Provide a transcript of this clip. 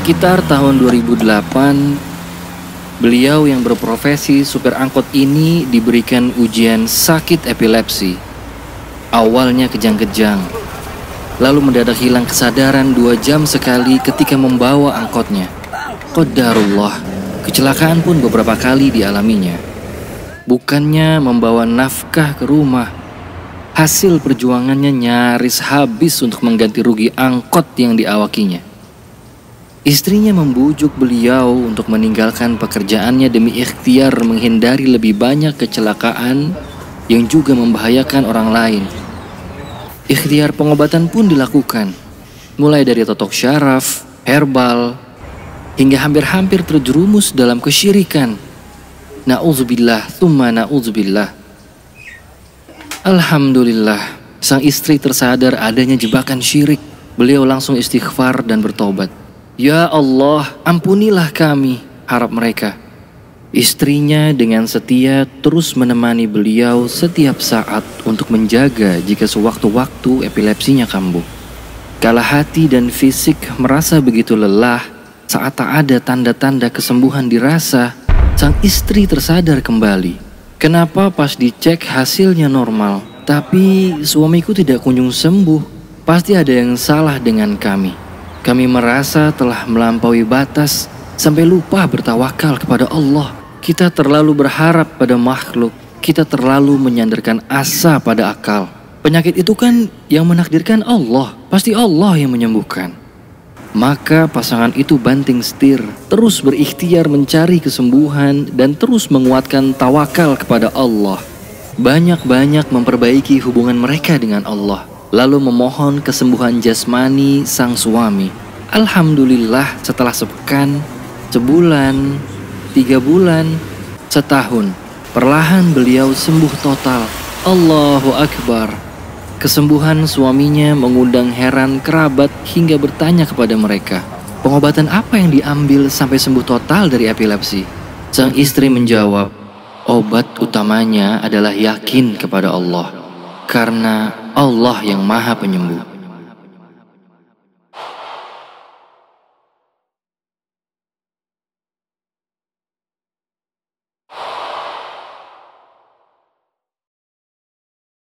Sekitar tahun 2008, beliau yang berprofesi supir angkot ini diberikan ujian sakit epilepsi. Awalnya kejang-kejang, lalu mendadak hilang kesadaran dua jam sekali ketika membawa angkotnya. Qadarullah, kecelakaan pun beberapa kali dialaminya. Bukannya membawa nafkah ke rumah, hasil perjuangannya nyaris habis untuk mengganti rugi angkot yang diawakinya. Istrinya membujuk beliau untuk meninggalkan pekerjaannya demi ikhtiar menghindari lebih banyak kecelakaan yang juga membahayakan orang lain. Ikhtiar pengobatan pun dilakukan, mulai dari totok syaraf, herbal, hingga hampir-hampir terjerumus dalam kesyirikan. Na'udzubillah, thumma na'udzubillah. Alhamdulillah, sang istri tersadar adanya jebakan syirik. Beliau langsung istighfar dan bertobat. Ya Allah, ampunilah kami, harap mereka. Istrinya dengan setia terus menemani beliau setiap saat untuk menjaga jika sewaktu-waktu epilepsinya kambuh. Kala hati dan fisik merasa begitu lelah saat tak ada tanda-tanda kesembuhan dirasa, sang istri tersadar kembali. Kenapa pas dicek hasilnya normal, tapi suamiku tidak kunjung sembuh? Pasti ada yang salah dengan kami. Kami merasa telah melampaui batas sampai lupa bertawakal kepada Allah. Kita terlalu berharap pada makhluk. Kita terlalu menyandarkan asa pada akal. Penyakit itu kan yang menakdirkan Allah. Pasti Allah yang menyembuhkan. Maka pasangan itu banting setir, terus berikhtiar mencari kesembuhan dan terus menguatkan tawakal kepada Allah. Banyak-banyak memperbaiki hubungan mereka dengan Allah lalu memohon kesembuhan jasmani sang suami. Alhamdulillah setelah sepekan, sebulan, tiga bulan, setahun, perlahan beliau sembuh total. Allahu Akbar. Kesembuhan suaminya mengundang heran kerabat hingga bertanya kepada mereka, pengobatan apa yang diambil sampai sembuh total dari epilepsi? Sang istri menjawab, obat utamanya adalah yakin kepada Allah karena Allah yang Maha Penyembuh.